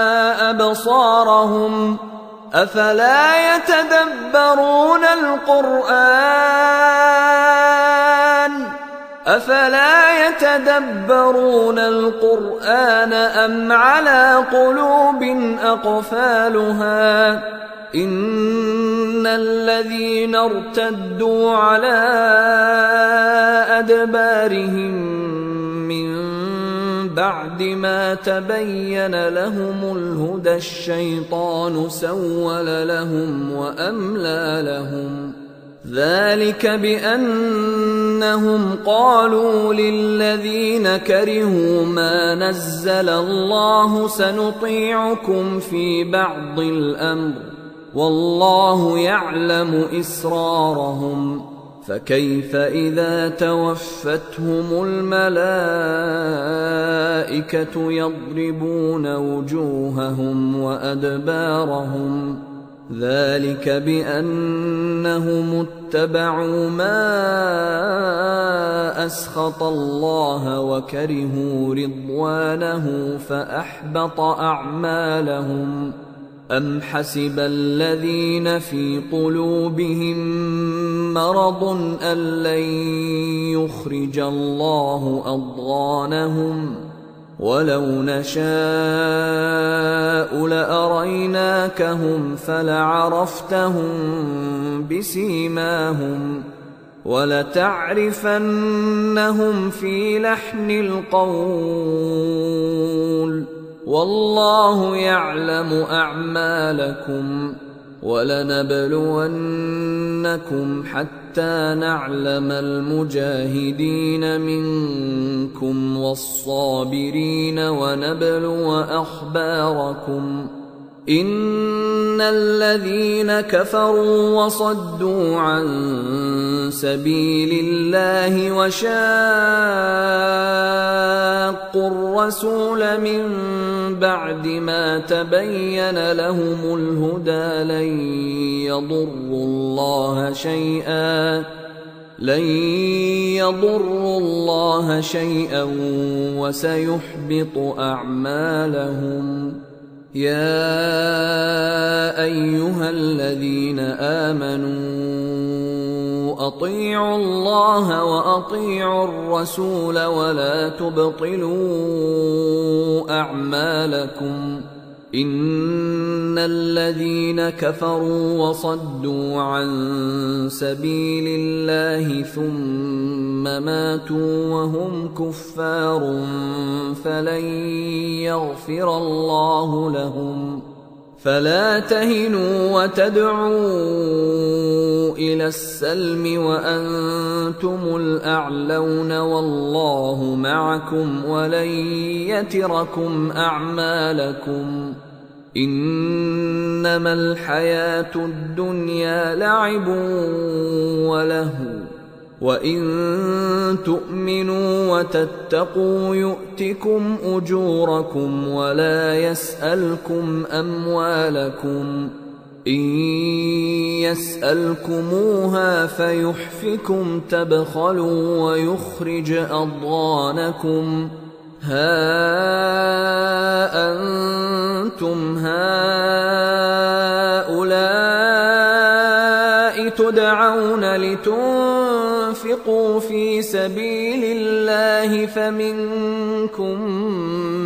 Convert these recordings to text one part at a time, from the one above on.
أبصارهم أفلا يتدبرون القرآن أفلا يتدبرون القرآن أم على قلوب أقفالها إن الذين ارتدوا على أدبارهم بعد ما تبين لهم الهدى الشيطان سول لهم وأملى لهم. ذلك بأنهم قالوا للذين كرهوا ما نزل الله سنطيعكم في بعض الأمر. والله يعلم إسرارهم. فكيف إذا توفتهم الملائكة يضربون وجوههم وأدبارهم ذلك بأنهم اتبعوا ما أسخط الله وكرهوا رضوانه فأحبط أعمالهم أم حسب الذين في قلوبهم مرض أن لن يخرج الله أضغانهم. ولو نشاء لأريناكهم فلعرفتهم بسيماهم. ولتعرفنهم في لحن القول. والله يعلم أعمالكم. ولنبلونكم حتى نعلم المجاهدين منكم والصابرين ونبلو أخباركم ان الذين كفروا وصدوا عن سبيل الله وشاقوا الرسول من بعد ما تبين لهم الهدى لن يضروا الله شيئا لن يضروا الله شيئا وسيحبط اعمالهم يا أيها الذين آمنوا أطيعوا الله وأطيعوا الرسول ولا تبطلوا أعمالكم ان الذين كفروا وصدوا عن سبيل الله ثم ماتوا وهم كفار فلن يغفر الله لهم فلا تهنوا وتدعوا إلى السلم وأنتم الأعلون والله معكم ولن يتركم أعمالكم. إنما الحياة الدنيا لعب ولهو. وان تؤمنوا وتتقوا يؤتكم اجوركم ولا يسالكم اموالكم ان يسالكموها فيحفكم تبخلوا ويخرج اضغانكم ها أنتم هؤلاء تدعون لتنفقوا في سبيل الله فمنكم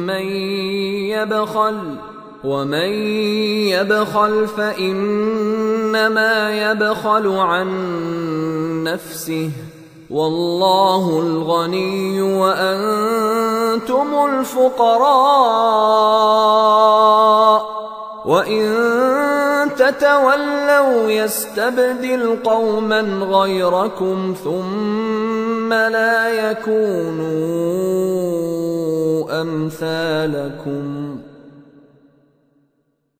من يبخل ومن يبخل فإنما يبخل عن نفسه والله الغني وأنتم الفقراء وإن تتولوا يستبدل قوما غيركم ثم لا يكونوا أمثالكم.